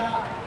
了。